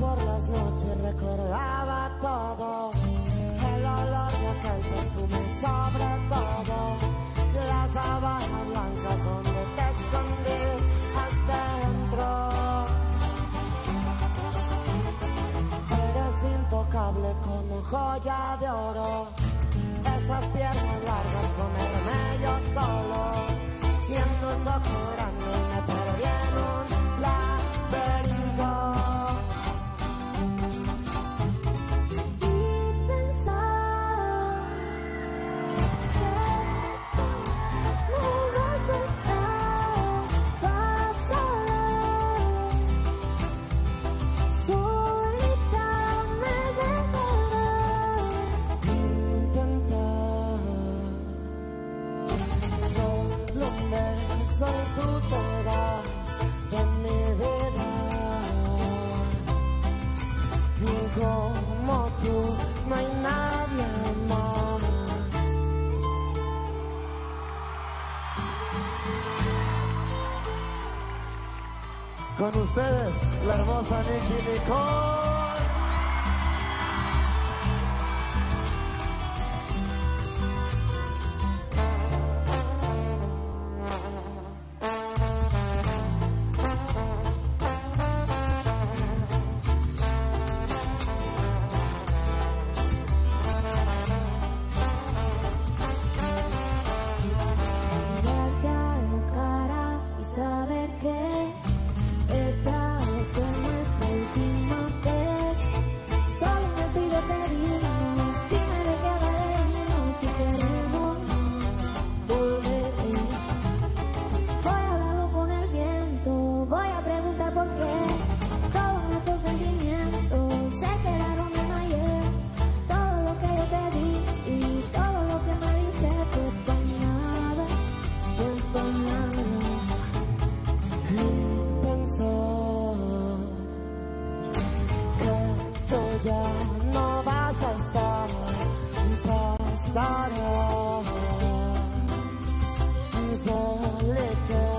por las noches recordaba todo. El olor de aquel perfume sobre todo. Las sábanas blancas donde te escondí hasta dentro. Eres intocable como joya de oro. Con ustedes, la hermosa Nicky Nicole Sara. Is a little